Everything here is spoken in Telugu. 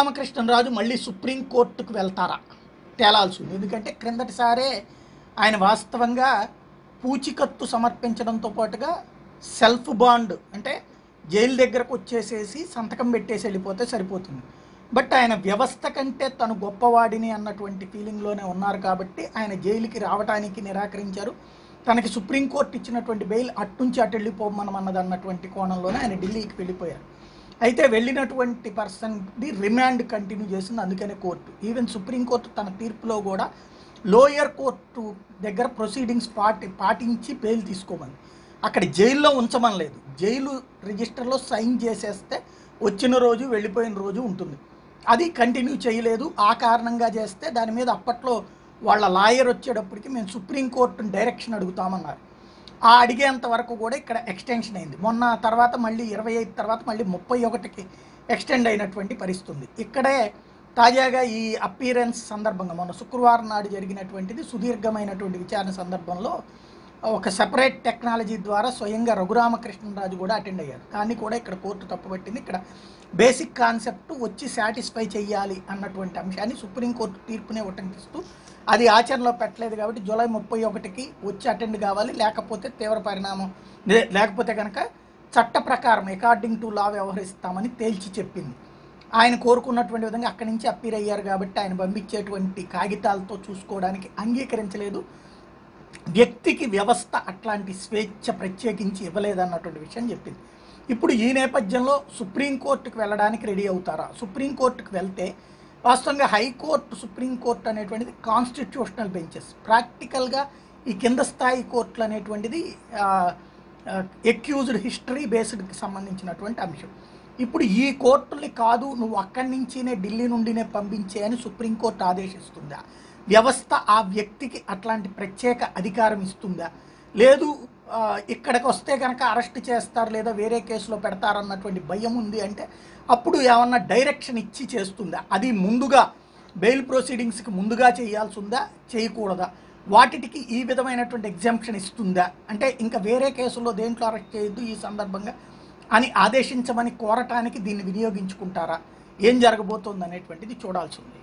రఘురామకృష్ణరాజు మళ్ళీ సుప్రీంకోర్టుకు వెళ్తారా? తేలాల్సి ఉంది ఎందుకంటే క్రిందటిసారే ఆయన వాస్తవంగా పూచికత్తు సమర్పించడంతో పాటుగా సెల్ఫ్ బాండ్ అంటే జైలు దగ్గరకు వచ్చేసేసి సంతకం పెట్టేసి వెళ్ళిపోతే సరిపోతుంది. బట్ ఆయన వ్యవస్థ కంటే తను గొప్పవాడిని అన్నటువంటి ఫీలింగ్లోనే ఉన్నారు కాబట్టి ఆయన జైలుకి రావడానికి నిరాకరించారు. తనకి సుప్రీంకోర్టు ఇచ్చినటువంటి బెయిల్ అట్టుంచి అటు వెళ్ళిపోమనమన్నది అన్నటువంటి కోణంలోనే ఆయన ఢిల్లీకి వెళ్ళిపోయారు. అయితే వెళ్ళినటువంటి పర్సన్ది రిమాండ్ కంటిన్యూ చేసింది అందుకనే కోర్టు. ఈవెన్ సుప్రీంకోర్టు తన తీర్పులో కూడా లోయర్ కోర్టు దగ్గర ప్రొసీడింగ్స్ పాటి పాటించి బెయిల్ తీసుకోమని. అక్కడ జైల్లో ఉంచమని లేదు. జైలు రిజిస్టర్లో సైన్ చేసేస్తే వచ్చిన రోజు వెళ్ళిపోయిన రోజు ఉంటుంది. అది కంటిన్యూ చేయలేదు. ఆ కారణంగా చేస్తే దాని మీద అప్పట్లో వాళ్ళ లాయర్ వచ్చేటప్పటికి మేము సుప్రీంకోర్టును డైరెక్షన్ అడుగుతామన్నారు. ఆ అడిగేంత వరకు కూడా ఇక్కడ ఎక్స్టెన్షన్ అయింది. మొన్న తర్వాత మళ్ళీ ఇరవై ఐదు తర్వాత మళ్ళీ ముప్పై ఒకటికి ఎక్స్టెండ్ అయినటువంటి పరిస్థితి ఉంది. ఇక్కడే తాజాగా ఈ అపీరెన్స్ సందర్భంగా మొన్న శుక్రవారం నాడు జరిగినటువంటిది సుదీర్ఘమైనటువంటి విచారణ సందర్భంలో ఒక సెపరేట్ టెక్నాలజీ ద్వారా స్వయంగా రఘురామకృష్ణరాజు కూడా అటెండ్ అయ్యారు. కానీ కూడా ఇక్కడ కోర్టు తప్పుపట్టింది ఇక్కడ బేసిక్ కాన్సెప్ట్ వచ్చి సాటిస్ఫై చేయాలి అన్నటువంటి అంశాన్ని సుప్రీంకోర్టు తీర్పునే ఉటంకిస్తూ అది ఆచరణలో పెట్టలేదు కాబట్టి జూలై ముప్పై ఒకటికి వచ్చి అటెండ్ కావాలి. లేకపోతే తీవ్ర పరిణామం. లేకపోతే కనుక చట్ట ప్రకారం అకార్డింగ్ టు లా వ్యవహరిస్తామని తేల్చి చెప్పింది. ఆయన కోరుకున్నటువంటి విధంగా అక్కడి నుంచి అప్పీర్ అయ్యారు కాబట్టి ఆయన పంపించేటువంటి కాగితాలతో చూసుకోవడానికి అంగీకరించలేదు. వ్యక్తికి వ్యవస్థ అట్లాంటి స్వేచ్ఛ ప్రత్యేకించి ఇవ్వలేదన్నటువంటి విషయం చెప్పింది. ఇప్పుడు ఈ నేపథ్యంలో సుప్రీంకోర్టుకు వెళ్ళడానికి రెడీ అవుతారా? సుప్రీంకోర్టుకు వెళ్తే వాస్తవంగా హైకోర్టు సుప్రీంకోర్టు అనేటువంటిది కాన్స్టిట్యూషనల్ బెంచెస్. ప్రాక్టికల్గా ఈ కింద స్థాయి కోర్టులు అనేటువంటిది ఎక్యూజ్డ్ హిస్టరీ బేస్డ్కి సంబంధించినటువంటి అంశం. ఇప్పుడు ఈ కోర్టుల్ని కాదు నువ్వు అక్కడి నుంచినే ఢిల్లీ నుండినే పంపించే అని సుప్రీంకోర్టు ఆదేశిస్తుందా? వ్యవస్థ ఆ వ్యక్తికి అట్లాంటి ప్రత్యేక అధికారం ఇస్తుందా? లేదు ఇక్కడికి వస్తే కనుక అరెస్ట్ చేస్తారు లేదా వేరే కేసులో పెడతారన్నటువంటి భయం ఉంది అంటే అప్పుడు ఏమన్నా డైరెక్షన్ ఇచ్చి చేస్తుందా? అది ముందుగా బెయిల్ ప్రొసీడింగ్స్కి ముందుగా చేయాల్సి ఉందా చేయకూడదా? వాటికి ఈ విధమైనటువంటి ఎగ్జామ్షన్ ఇస్తుందా? అంటే ఇంకా వేరే కేసుల్లో దేంట్లో అరెస్ట్ చేయొద్దు ఈ సందర్భంగా అని ఆదేశించమని కోరటానికి దీన్ని వినియోగించుకుంటారా? ఏం జరగబోతోంది అనేటువంటిది చూడాల్సి ఉంది.